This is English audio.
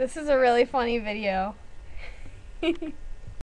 This is a really funny video.